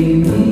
baby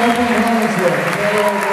Stephanie